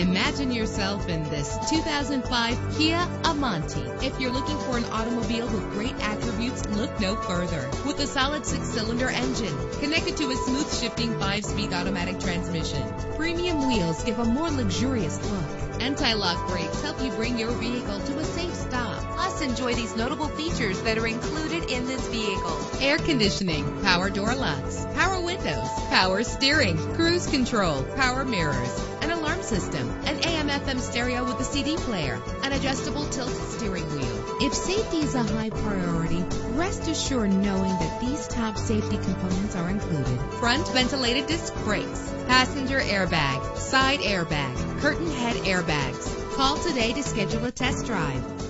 Imagine yourself in this 2005 Kia Amanti. If you're looking for an automobile with great attributes, look no further. With a solid six-cylinder engine connected to a smooth shifting five-speed automatic transmission, premium wheels give a more luxurious look. Anti-lock brakes help you bring your vehicle to a safe stop. Plus, enjoy these notable features that are included in this vehicle. Air conditioning, power door locks, power windows, power steering, cruise control, power mirrors, system, an AM FM stereo with a CD player, an adjustable tilt steering wheel. If safety is a high priority, rest assured knowing that these top safety components are included. Front ventilated disc brakes, passenger airbag, side airbag, curtain head airbags. Call today to schedule a test drive.